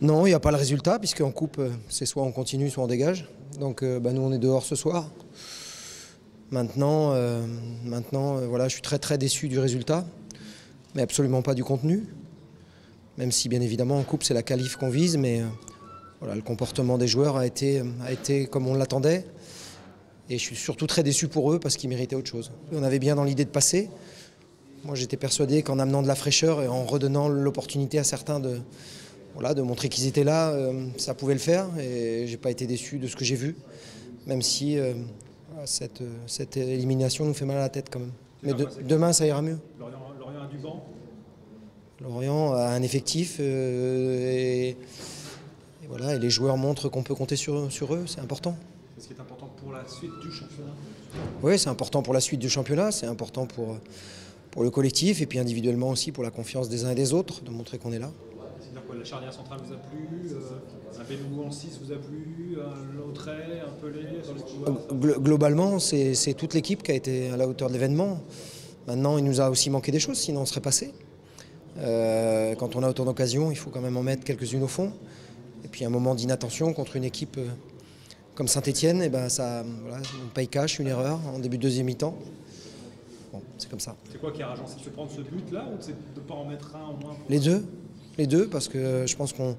Non, il n'y a pas le résultat, puisqu'en coupe, euh, c'est soit on continue, soit on dégage. Donc euh, bah, nous, on est dehors ce soir. Maintenant, euh, voilà, je suis très très déçu du résultat, mais absolument pas du contenu. Même si bien évidemment en coupe c'est la qualif qu'on vise, mais le comportement des joueurs a été, a été comme on l'attendait. Et je suis surtout très déçu pour eux parce qu'ils méritaient autre chose. On avait bien dans l'idée de passer. Moi j'étais persuadé qu'en amenant de la fraîcheur et en redonnant l'opportunité à certains de, voilà, de montrer qu'ils étaient là, euh, ça pouvait le faire. Et j'ai pas été déçu de ce que j'ai vu, même si euh, cette, cette, élimination nous fait mal à la tête quand même. Mais de, demain, ça ira mieux. Lorient, Lorient, a du banc? Lorient a un effectif euh, et, et, voilà, et les joueurs montrent qu'on peut compter sur, sur eux, c'est important. C'est ce qui est important pour la suite du championnat Oui, c'est important pour la suite du championnat, c'est important pour, pour le collectif et puis individuellement aussi pour la confiance des uns et des autres, de montrer qu'on est là. C'est-à-dire quoi La charnière centrale vous a plu euh, Un Benou en 6 vous a plu Un Lautret, un Pelé dans les couloirs Gl Globalement, c'est toute l'équipe qui a été à la hauteur de l'événement. Maintenant, il nous a aussi manqué des choses, sinon on serait passé. Euh, quand on a autant d'occasions, il faut quand même en mettre quelques-unes au fond. Et puis un moment d'inattention contre une équipe euh, comme Saint-Etienne, et eh ben ça, voilà, on paye cash, une erreur en début de deuxième mi-temps. Bon, c'est comme ça. C'est quoi qui est rageant C'est de prendre ce but-là ou de ne pas en mettre un au moins pour... Les deux. Les deux, parce que je pense qu'on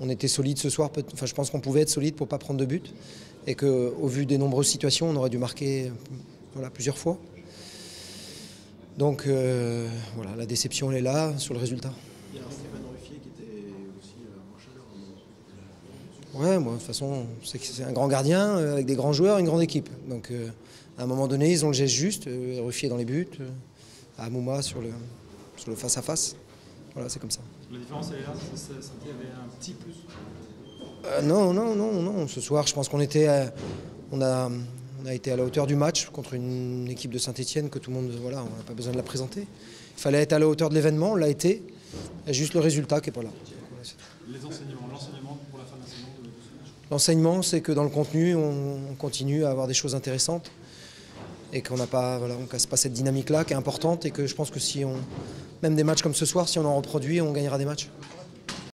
on était solide ce soir. Enfin, je pense qu'on pouvait être solide pour ne pas prendre de but. Et qu'au vu des nombreuses situations, on aurait dû marquer voilà, plusieurs fois. Donc euh, voilà, la déception elle est là sur le résultat. Il y a Stéphane Ruffier qui était aussi en chaleur. Ouais, moi de toute façon, c'est un grand gardien euh, avec des grands joueurs, une grande équipe. Donc euh, à un moment donné, ils ont le geste juste. Euh, Ruffier dans les buts, euh, Amouma sur le sur le face à face. Voilà, c'est comme ça. La différence elle est là, avait un petit plus. Euh, non, non, non, non. Ce soir, je pense qu'on était, euh, on a, on a été à la hauteur du match contre une équipe de Saint-Etienne que tout le monde, voilà, on n'a pas besoin de la présenter. Il fallait être à la hauteur de l'événement, on l'a été. Il y a juste le résultat qui n'est pas là. Les enseignements, l'enseignement pour la fin de la saison de ce match. L'enseignement, c'est que dans le contenu, on, on continue à avoir des choses intéressantes et qu'on n'a pas, voilà, on casse pas cette dynamique-là qui est importante et que je pense que si on, même des matchs comme ce soir, si on en reproduit, on gagnera des matchs.